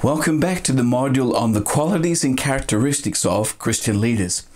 Welcome back to the module on the qualities and characteristics of Christian leaders.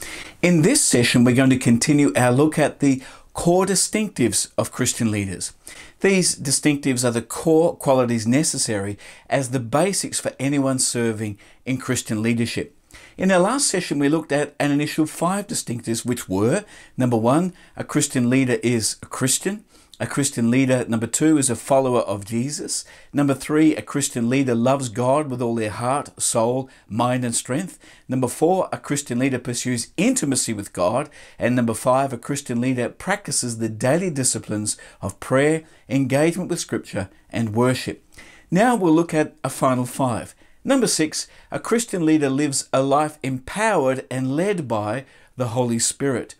In this session, we're going to continue our look at the core distinctives of Christian leaders. These distinctives are the core qualities necessary as the basics for anyone serving in Christian leadership. In our last session, we looked at an initial five distinctives, which were number one, a Christian leader is a Christian. A Christian leader, number two, is a follower of Jesus. Number three, a Christian leader loves God with all their heart, soul, mind, and strength. Number four, a Christian leader pursues intimacy with God. And number five, a Christian leader practices the daily disciplines of prayer, engagement with Scripture, and worship. Now we'll look at a final five. Number six, a Christian leader lives a life empowered and led by the Holy Spirit.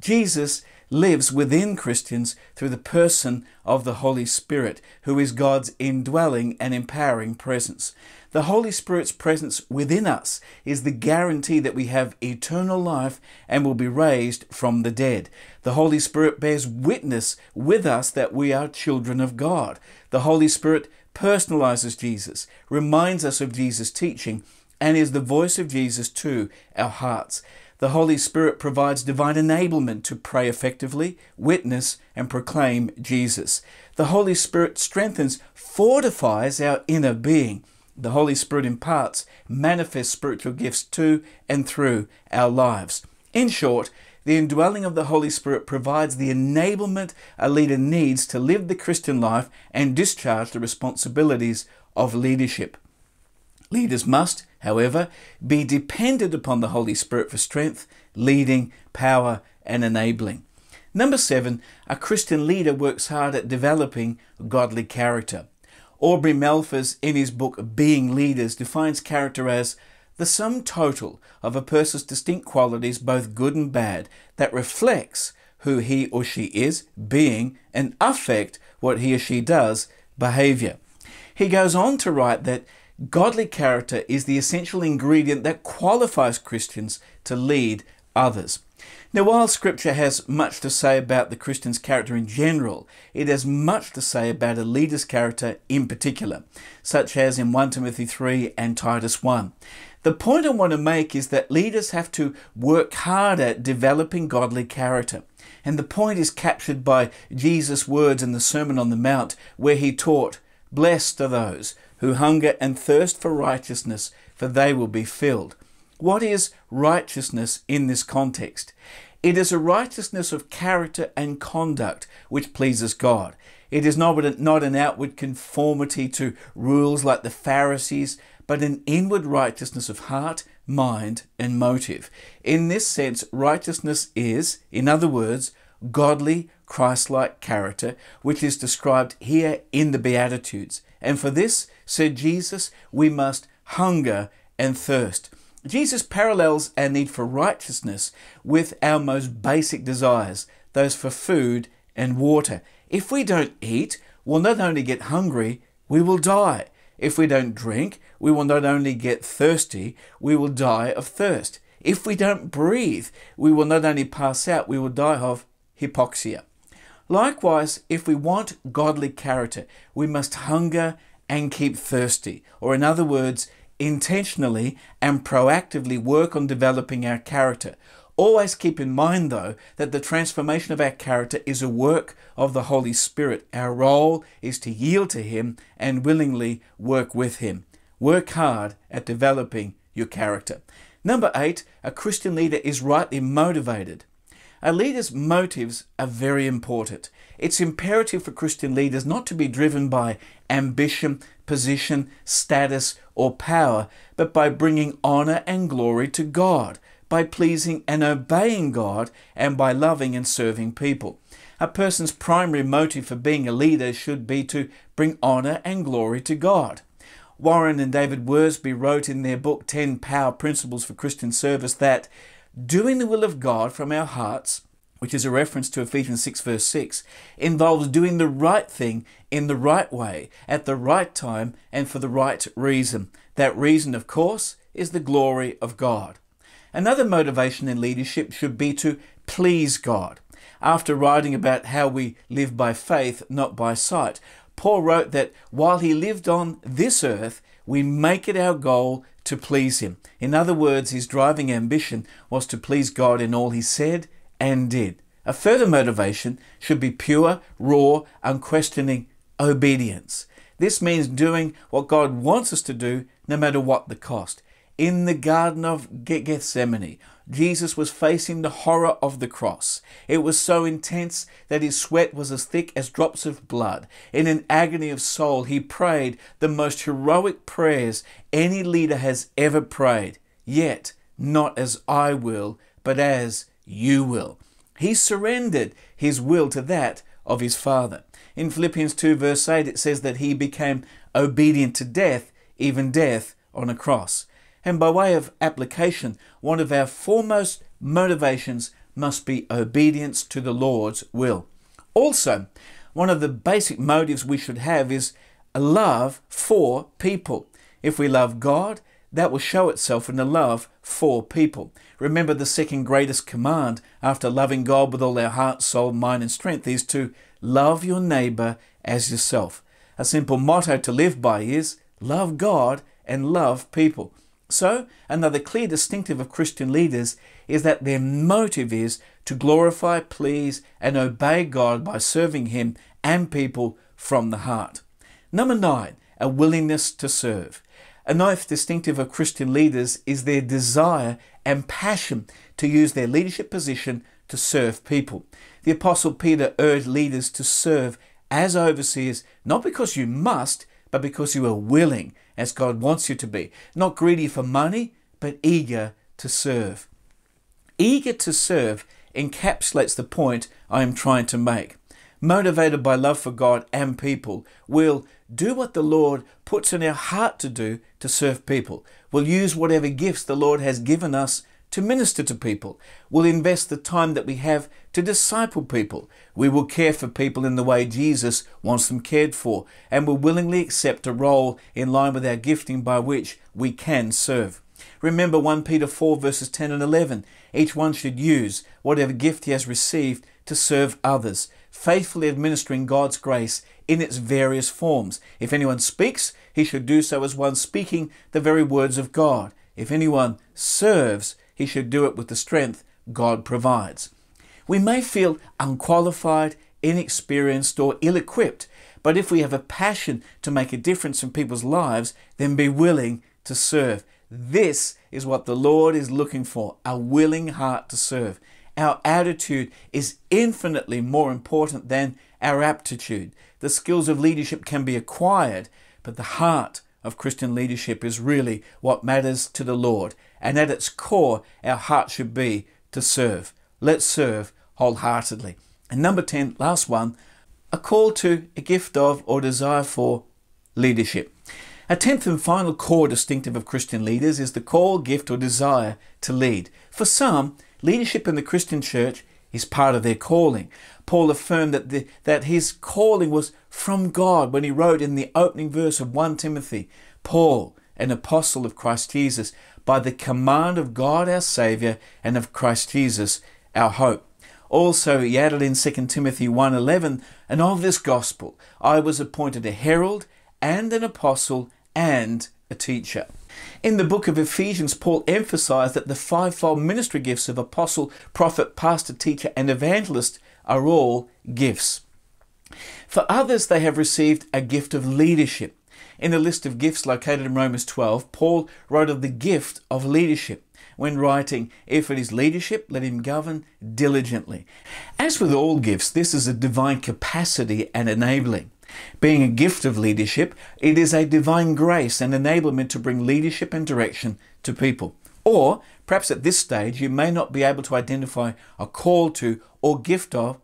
Jesus lives within Christians through the person of the Holy Spirit, who is God's indwelling and empowering presence. The Holy Spirit's presence within us is the guarantee that we have eternal life and will be raised from the dead. The Holy Spirit bears witness with us that we are children of God. The Holy Spirit personalizes Jesus, reminds us of Jesus' teaching, and is the voice of Jesus to our hearts. The Holy Spirit provides divine enablement to pray effectively, witness, and proclaim Jesus. The Holy Spirit strengthens, fortifies our inner being. The Holy Spirit imparts manifest spiritual gifts to and through our lives. In short, the indwelling of the Holy Spirit provides the enablement a leader needs to live the Christian life and discharge the responsibilities of leadership. Leaders must, however, be dependent upon the Holy Spirit for strength, leading, power, and enabling. Number seven, a Christian leader works hard at developing godly character. Aubrey Malphurs, in his book Being Leaders, defines character as the sum total of a person's distinct qualities, both good and bad, that reflects who he or she is, being, and affect what he or she does, behavior. He goes on to write that Godly character is the essential ingredient that qualifies Christians to lead others. Now, while Scripture has much to say about the Christian's character in general, it has much to say about a leader's character in particular, such as in 1 Timothy 3 and Titus 1. The point I want to make is that leaders have to work hard at developing godly character. And the point is captured by Jesus' words in the Sermon on the Mount, where he taught, Blessed are those who hunger and thirst for righteousness, for they will be filled. What is righteousness in this context? It is a righteousness of character and conduct which pleases God. It is not, not an outward conformity to rules like the Pharisees, but an inward righteousness of heart, mind, and motive. In this sense, righteousness is, in other words, godly, Christ like character, which is described here in the Beatitudes. And for this, said Jesus, we must hunger and thirst. Jesus parallels our need for righteousness with our most basic desires, those for food and water. If we don't eat, we'll not only get hungry, we will die. If we don't drink, we will not only get thirsty, we will die of thirst. If we don't breathe, we will not only pass out, we will die of hypoxia. Likewise, if we want godly character, we must hunger and keep thirsty, or in other words, intentionally and proactively work on developing our character. Always keep in mind, though, that the transformation of our character is a work of the Holy Spirit. Our role is to yield to Him and willingly work with Him. Work hard at developing your character. Number eight, a Christian leader is rightly motivated. A leader's motives are very important. It's imperative for Christian leaders not to be driven by ambition, position, status, or power, but by bringing honor and glory to God, by pleasing and obeying God, and by loving and serving people. A person's primary motive for being a leader should be to bring honor and glory to God. Warren and David Wiersbe wrote in their book 10 Power Principles for Christian Service that doing the will of God from our hearts, which is a reference to Ephesians 6, verse 6, involves doing the right thing in the right way, at the right time, and for the right reason. That reason, of course, is the glory of God. Another motivation in leadership should be to please God. After writing about how we live by faith, not by sight, Paul wrote that while he lived on this earth, we make it our goal to please Him. In other words, his driving ambition was to please God in all he said and did. A further motivation should be pure, raw, unquestioning obedience. This means doing what God wants us to do no matter what the cost. In the Garden of Gethsemane, Jesus was facing the horror of the cross. It was so intense that his sweat was as thick as drops of blood. In an agony of soul, he prayed the most heroic prayers any leader has ever prayed. Yet, not as I will, but as you will. He surrendered his will to that of his Father. In Philippians 2, verse 8, it says that he became obedient to death, even death on a cross. And by way of application, one of our foremost motivations must be obedience to the Lord's will. Also, one of the basic motives we should have is a love for people. If we love God, that will show itself in the love for people. Remember, the second greatest command after loving God with all our heart, soul, mind, and strength is to love your neighbor as yourself. A simple motto to live by is love God and love people. So, another clear distinctive of Christian leaders is that their motive is to glorify, please, and obey God by serving Him and people from the heart. Number nine, a willingness to serve. A distinctive of Christian leaders is their desire and passion to use their leadership position to serve people. The Apostle Peter urged leaders to serve as overseers, not because you must, but because you are willing, as God wants you to be. Not greedy for money, but eager to serve. Eager to serve encapsulates the point I am trying to make. Motivated by love for God and people, we'll do what the Lord puts in our heart to do to serve people. We'll use whatever gifts the Lord has given us to minister to people. We'll invest the time that we have to disciple people. We will care for people in the way Jesus wants them cared for, and will willingly accept a role in line with our gifting by which we can serve. Remember 1 Peter 4 verses 10 and 11. Each one should use whatever gift he has received to serve others, faithfully administering God's grace in its various forms. If anyone speaks, he should do so as one speaking the very words of God. If anyone serves, he should do it with the strength God provides. We may feel unqualified, inexperienced, or ill equipped, but if we have a passion to make a difference in people's lives, then be willing to serve. This is what the Lord is looking for a willing heart to serve. Our attitude is infinitely more important than our aptitude. The skills of leadership can be acquired, but the heart of Christian leadership is really what matters to the Lord. And at its core, our heart should be to serve. Let's serve wholeheartedly. And number 10, last one, a call to a gift of or desire for leadership. A tenth and final core distinctive of Christian leaders is the call, gift, or desire to lead. For some, leadership in the Christian church is part of their calling. Paul affirmed that, the, that his calling was from God when he wrote in the opening verse of 1 Timothy, Paul, an apostle of Christ Jesus, by the command of God our Saviour and of Christ Jesus our hope. Also he added in 2 Timothy 1.11, And of this gospel I was appointed a herald and an apostle and a teacher. In the book of Ephesians, Paul emphasized that the fivefold ministry gifts of apostle, prophet, pastor, teacher, and evangelist are all gifts. For others, they have received a gift of leadership. In the list of gifts located in Romans 12, Paul wrote of the gift of leadership when writing, If it is leadership, let him govern diligently. As with all gifts, this is a divine capacity and enabling. Being a gift of leadership, it is a divine grace and enablement to bring leadership and direction to people. Or perhaps at this stage, you may not be able to identify a call to or gift of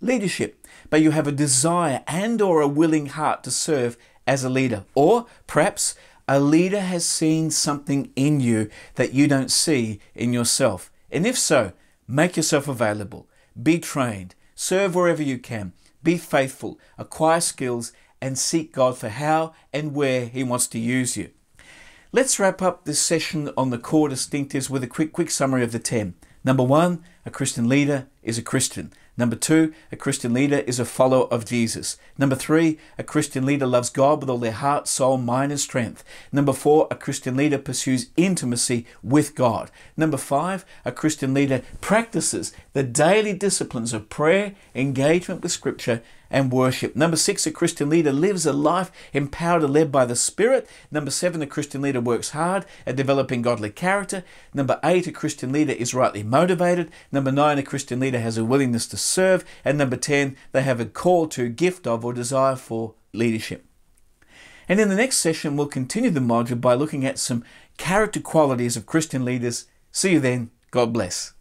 leadership, but you have a desire and or a willing heart to serve as a leader. Or perhaps a leader has seen something in you that you don't see in yourself. And if so, make yourself available. Be trained. Serve wherever you can. Be faithful. Acquire skills and seek God for how and where He wants to use you. Let's wrap up this session on the core distinctives with a quick, quick summary of the 10. Number one, a Christian leader is a Christian. Number two, a Christian leader is a follower of Jesus. Number three, a Christian leader loves God with all their heart, soul, mind, and strength. Number four, a Christian leader pursues intimacy with God. Number five, a Christian leader practices the daily disciplines of prayer, engagement with Scripture, and worship. Number six, a Christian leader lives a life empowered and led by the Spirit. Number seven, a Christian leader works hard at developing godly character. Number eight, a Christian leader is rightly motivated. Number nine, a Christian leader has a willingness to serve. And number 10, they have a call to, gift of, or desire for leadership. And in the next session, we'll continue the module by looking at some character qualities of Christian leaders. See you then. God bless.